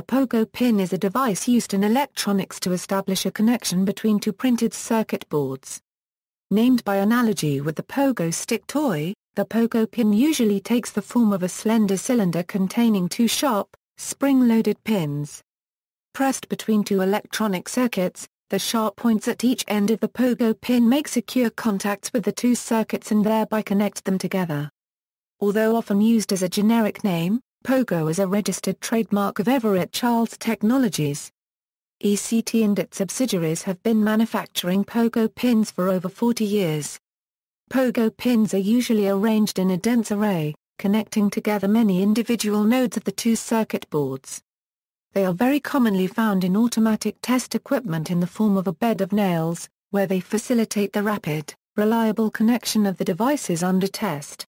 A pogo pin is a device used in electronics to establish a connection between two printed circuit boards. Named by analogy with the pogo stick toy, the pogo pin usually takes the form of a slender cylinder containing two sharp, spring-loaded pins. Pressed between two electronic circuits, the sharp points at each end of the pogo pin make secure contacts with the two circuits and thereby connect them together. Although often used as a generic name, Pogo is a registered trademark of Everett Charles Technologies. ECT and its subsidiaries have been manufacturing Pogo pins for over 40 years. Pogo pins are usually arranged in a dense array, connecting together many individual nodes of the two circuit boards. They are very commonly found in automatic test equipment in the form of a bed of nails, where they facilitate the rapid, reliable connection of the devices under test.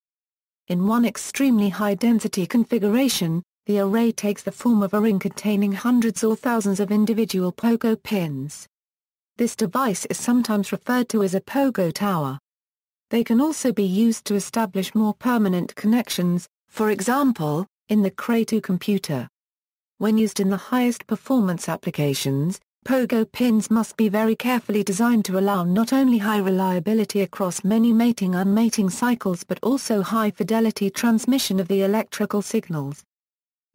In one extremely high-density configuration, the array takes the form of a ring containing hundreds or thousands of individual pogo pins. This device is sometimes referred to as a pogo tower. They can also be used to establish more permanent connections, for example, in the Cray2 computer. When used in the highest performance applications, pogo pins must be very carefully designed to allow not only high reliability across many mating-unmating cycles but also high fidelity transmission of the electrical signals.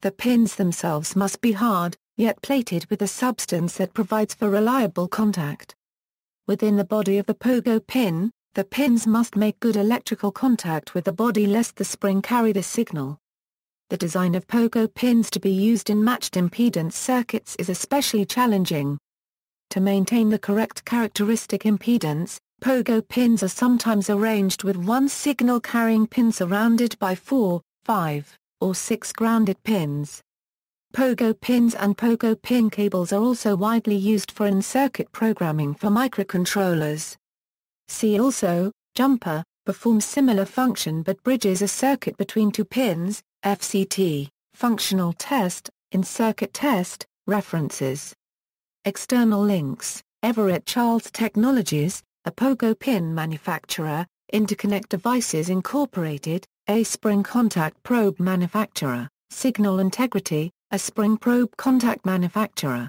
The pins themselves must be hard, yet plated with a substance that provides for reliable contact. Within the body of the pogo pin, the pins must make good electrical contact with the body lest the spring carry the signal. The design of pogo pins to be used in matched impedance circuits is especially challenging. To maintain the correct characteristic impedance, pogo pins are sometimes arranged with one signal carrying pin surrounded by four, five, or six grounded pins. Pogo pins and pogo pin cables are also widely used for in-circuit programming for microcontrollers. See also, jumper, performs similar function but bridges a circuit between two pins, FCT, functional test, in-circuit test, references. External links, Everett Charles Technologies, a Pogo pin manufacturer, Interconnect Devices Incorporated, a spring contact probe manufacturer, Signal Integrity, a spring probe contact manufacturer.